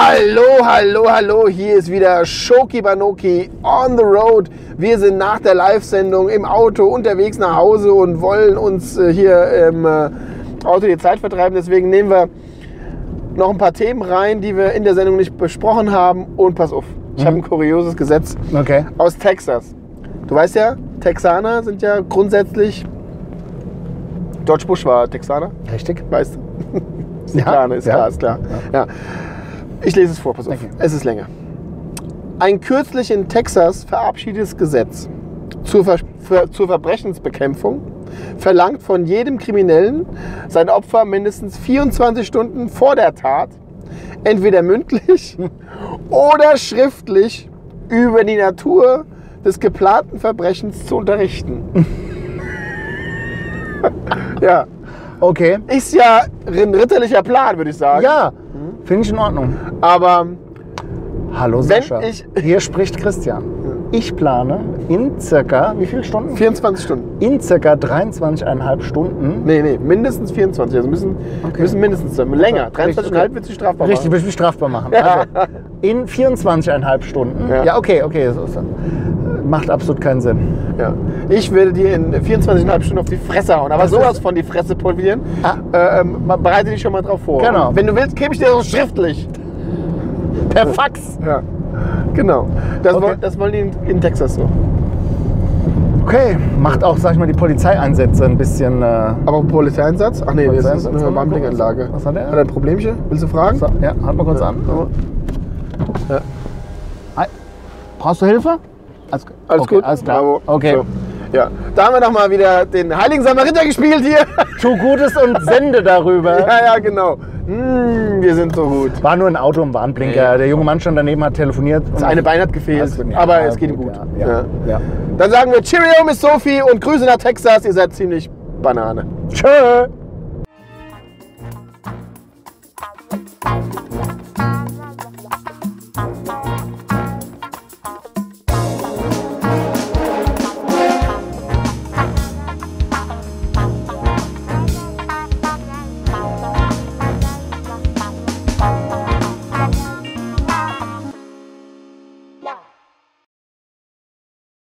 Hallo, hallo, hallo, hier ist wieder Shoki Banoki on the road. Wir sind nach der Live-Sendung im Auto unterwegs nach Hause und wollen uns äh, hier im äh, Auto die Zeit vertreiben. Deswegen nehmen wir noch ein paar Themen rein, die wir in der Sendung nicht besprochen haben. Und pass auf, ich habe ein kurioses Gesetz Okay. aus Texas. Du weißt ja, Texaner sind ja grundsätzlich. George Bush war Texaner, Richtig? weißt du? ist Ja, klar, ne? ist ja. klar, ist klar. Ja. Ich lese es vor, pass auf. Okay. Es ist länger. Ein kürzlich in Texas verabschiedetes Gesetz zur, Ver für, zur Verbrechensbekämpfung verlangt von jedem Kriminellen sein Opfer mindestens 24 Stunden vor der Tat entweder mündlich oder schriftlich über die Natur des geplanten Verbrechens zu unterrichten. ja, Okay. ist ja ein ritterlicher Plan, würde ich sagen. Ja, finde ich in Ordnung. Aber Hallo Sascha. Hier spricht Christian. Ich plane in circa, wie viele Stunden? 24 Stunden. In circa 23,5 Stunden. Nee, nee, mindestens 24. Also müssen, Okay. müssen mindestens sein. Länger. Okay, 23,5 wird sich strafbar Richtig, machen. will ich mich strafbar machen. Ja. Also, in 24,5 Stunden. Ja. Ja, okay, okay. So, so. Macht absolut keinen Sinn. Ja. Ich werde dir in 24,5 Stunden auf die Fresse hauen. Aber Das sowas von die Fresse polieren. Ah. Äh, ähm, bereite dich schon mal drauf vor. Genau. Und Wenn du willst, gebe ich dir das schriftlich. Per Fax. Ja. Genau. Das, Okay. woll- das wollen die in, in Texas so. Okay, macht auch, sag ich mal, die Polizeieinsätze ein bisschen. Äh, Aber Polizeieinsatz? Ach nee, das ist eine mal Warmblinkanlage. Was hat er? Hat er ein Problemchen? Willst du fragen? so, ja, halt mal kurz an. Ja. Hi. Brauchst du Hilfe? Alles, Alles okay, gut? Alles klar. Bravo. Okay. So. Ja. Da haben wir noch mal wieder den Heiligen Samariter gespielt hier. Tu Gutes und sende darüber. ja, ja, genau. Hm, wir sind so gut. War nur ein Auto im Warnblinker. Der junge Mann stand daneben, hat telefoniert. Das eine Bein hat gefehlt, ja, aber es geht ihm gut. Ja, ja, ja. Dann sagen wir Cheerio, Miss Sophie und Grüße nach Texas. Ihr seid ziemlich Banane. Tschö.